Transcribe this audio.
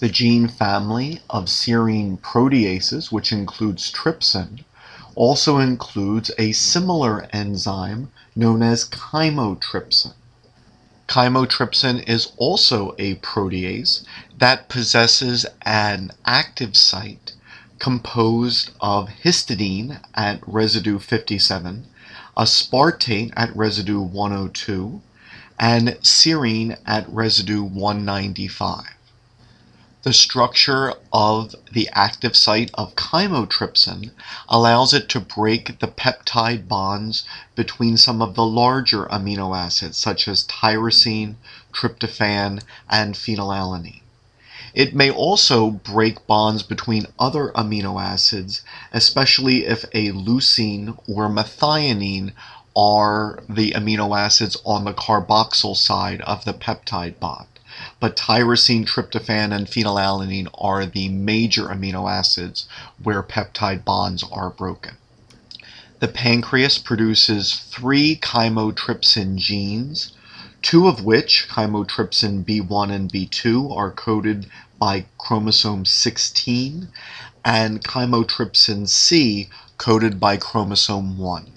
The gene family of serine proteases, which includes trypsin, also includes a similar enzyme known as chymotrypsin. Chymotrypsin is also a protease that possesses an active site composed of histidine at residue 57, aspartate at residue 102, and serine at residue 195. The structure of the active site of chymotrypsin allows it to break the peptide bonds between some of the larger amino acids, such as tyrosine, tryptophan, and phenylalanine. It may also break bonds between other amino acids, especially if a leucine or methionine are the amino acids on the carboxyl side of the peptide bond but tyrosine, tryptophan, and phenylalanine are the major amino acids where peptide bonds are broken. The pancreas produces three chymotrypsin genes, two of which, chymotrypsin B1 and B2, are coded by chromosome 16, and chymotrypsin C coded by chromosome 1.